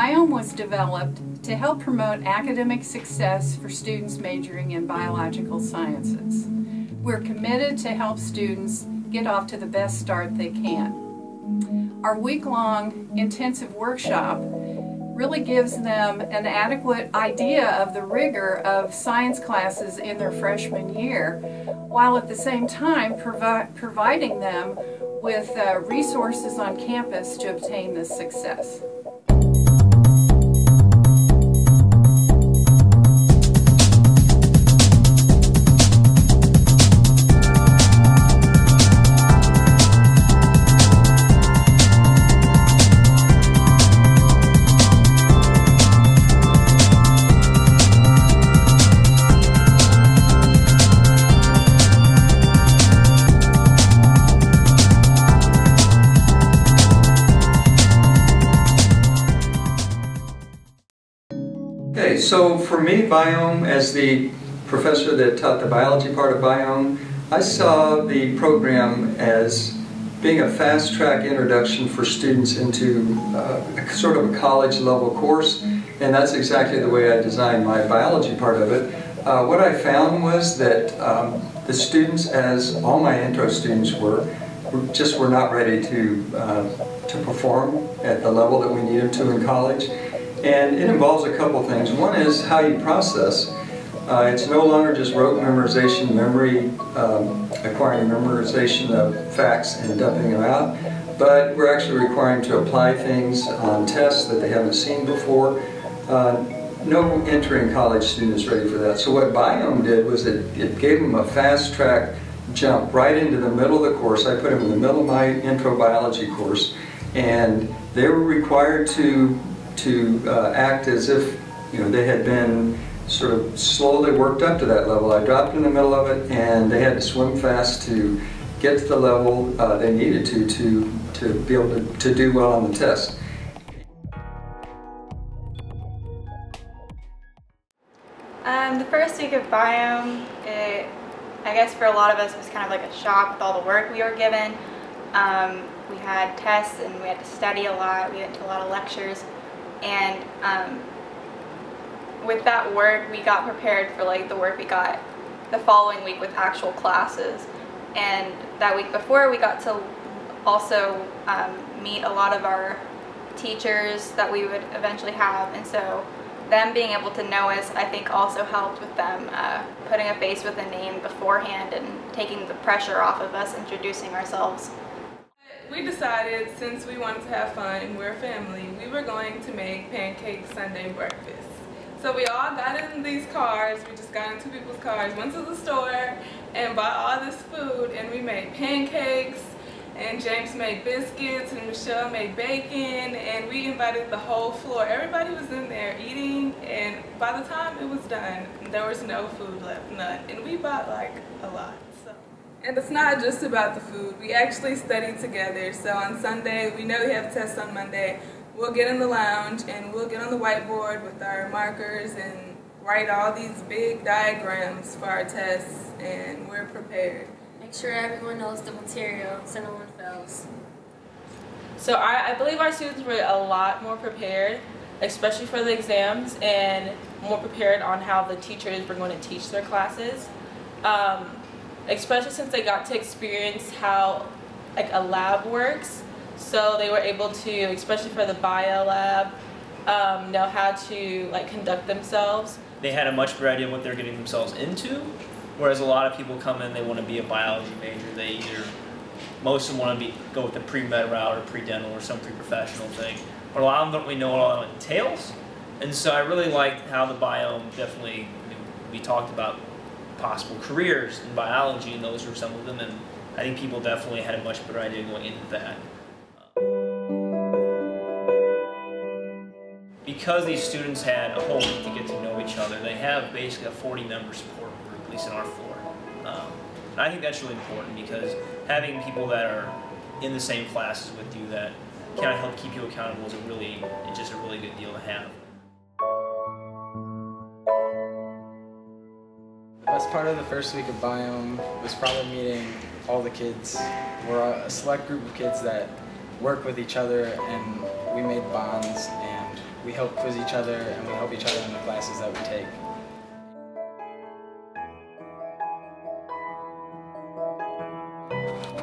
Biome was developed to help promote academic success for students majoring in biological sciences. We're committed to help students get off to the best start they can. Our week-long intensive workshop really gives them an adequate idea of the rigor of science classes in their freshman year, while at the same time provi providing them with uh, resources on campus to obtain this success. Okay, so for me, Biome, as the professor that taught the biology part of Biome, I saw the program as being a fast-track introduction for students into uh, sort of a college-level course, and that's exactly the way I designed my biology part of it. Uh, what I found was that um, the students, as all my intro students were, just were not ready to, uh, to perform at the level that we need them to in college. And it involves a couple things. One is how you process. Uh, it's no longer just rote memorization, memory, um, acquiring memorization of facts and dumping them out, but we're actually requiring to apply things on tests that they haven't seen before. Uh, no entering college student is ready for that. So what Biome did was it, it gave them a fast track jump right into the middle of the course. I put them in the middle of my intro biology course and they were required to to uh, act as if you know they had been sort of slowly worked up to that level. I dropped in the middle of it, and they had to swim fast to get to the level uh, they needed to to to be able to, to do well on the test. Um, the first week of Biome, it, I guess for a lot of us, was kind of like a shock with all the work we were given. Um, we had tests and we had to study a lot. We went to a lot of lectures. And um, with that work, we got prepared for like the work we got the following week with actual classes. And that week before, we got to also um, meet a lot of our teachers that we would eventually have. And so them being able to know us, I think also helped with them uh, putting a face with a name beforehand and taking the pressure off of us introducing ourselves. We decided since we wanted to have fun and we're a family, we were going to make pancake Sunday breakfast. So we all got in these cars, we just got in two people's cars, went to the store and bought all this food and we made pancakes and James made biscuits and Michelle made bacon and we invited the whole floor. Everybody was in there eating and by the time it was done, there was no food left, none. And we bought like a lot. And it's not just about the food. We actually study together. So on Sunday, we know we have tests on Monday. We'll get in the lounge and we'll get on the whiteboard with our markers and write all these big diagrams for our tests and we're prepared. Make sure everyone knows the material so no one fails. So I, I believe our students were a lot more prepared, especially for the exams, and more prepared on how the teachers were going to teach their classes. Um, especially since they got to experience how like a lab works. So they were able to, especially for the bio lab, um, know how to like conduct themselves. They had a much better idea what they're getting themselves into, whereas a lot of people come in, they want to be a biology major. They either, most of them want to be go with the pre-med route or pre-dental or some pre-professional thing. But a lot of them don't really know what all that entails. And so I really liked how the biome definitely, we talked about possible careers in biology, and those were some of them. And I think people definitely had a much better idea going into that. Because these students had a whole week to get to know each other, they have basically a 40 member support group, at least in our floor. Um, and I think that's really important because having people that are in the same classes with you that kind of help keep you accountable is a really, it's just a really good deal to have. Part of the first week of Biome was probably meeting all the kids. We're a select group of kids that work with each other and we made bonds and we help quiz each other and we help each other in the classes that we take.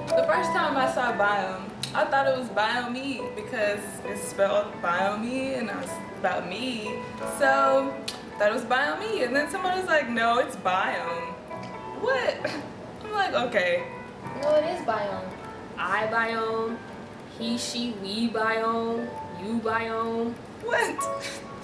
The first time I saw Biome, I thought it was Biome because it's spelled Biome and it's about me. So Thought it was Biome. And then somebody was like, no, it's Biome. What? I'm like, okay. No, it is biome. I biome, he, she, we biome, you biome. What?